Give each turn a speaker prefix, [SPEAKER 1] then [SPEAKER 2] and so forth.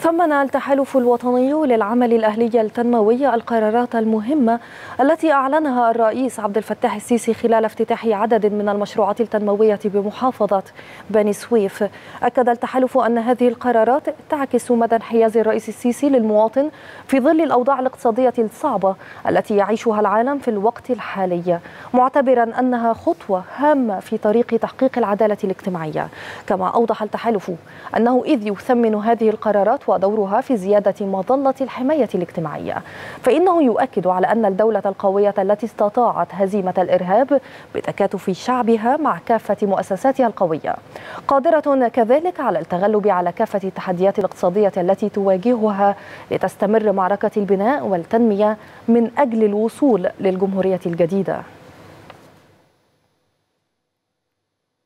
[SPEAKER 1] ثمن التحالف الوطني للعمل الأهلي التنموي القرارات المهمة التي أعلنها الرئيس عبد الفتاح السيسي خلال افتتاح عدد من المشروعات التنموية بمحافظة بني سويف. أكد التحالف أن هذه القرارات تعكس مدى انحياز الرئيس السيسي للمواطن في ظل الأوضاع الاقتصادية الصعبة التي يعيشها العالم في الوقت الحالي معتبرا أنها خطوة هامة في طريق تحقيق العدالة الاجتماعية. كما أوضح التحالف أنه إذ يثمن هذه القرارات ودورها في زيادة مظلة الحماية الاجتماعية. فإنه يؤكد على أن الدولة القوية التي استطاعت هزيمة الإرهاب بتكاتف شعبها مع كافة مؤسساتها القوية. قادرة كذلك على التغلب على كافة التحديات الاقتصادية التي تواجهها لتستمر معركة البناء والتنمية من أجل الوصول للجمهورية الجديدة.